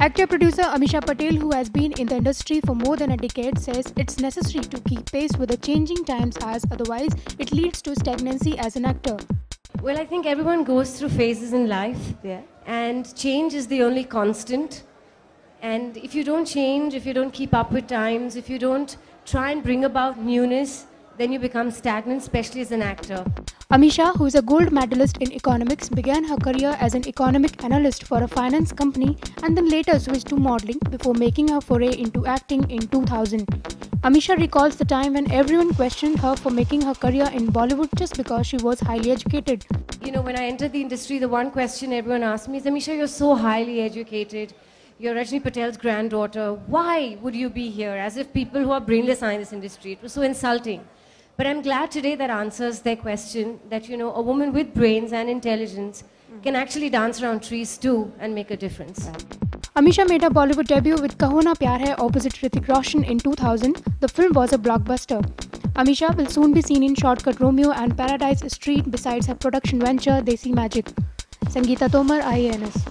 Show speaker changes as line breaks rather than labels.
Actor producer Ameesha Patel, who has been in the industry for more than a decade, says it's necessary to keep pace with the changing times as otherwise it leads to stagnancy as an actor.
Well, I think everyone goes through phases in life.
Yeah.
And change is the only constant. And if you don't change, if you don't keep up with times, if you don't try and bring about newness, then you become stagnant, especially as an actor.
Ameesha, who is a gold medalist in economics, began her career as an economic analyst for a finance company and then later switched to modeling before making her foray into acting in 2000. Ameesha recalls the time when everyone questioned her for making her career in Bollywood just because she was highly educated.
You know, when I entered the industry, the one question everyone asked me is, Ameesha, you're so highly educated. You're Rajni Patel's granddaughter. Why would you be here? As if people who are brainless are in this industry. It was so insulting. But I'm glad today that answers their question that, you know, a woman with brains and intelligence can actually dance around trees too and make a difference.
Ameesha made her Bollywood debut with Kaho Na Pyar Hai opposite Hrithik Roshan in 2000. The film was a blockbuster. Ameesha will soon be seen in Shortcut Romeo and Paradise Street besides her production venture Desi Magic. Sangeeta Tomar, IANS.